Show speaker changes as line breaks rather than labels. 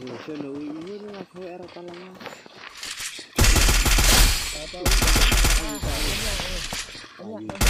siya na uwi. Yun nga ko era talaga.
Ah, ganyan,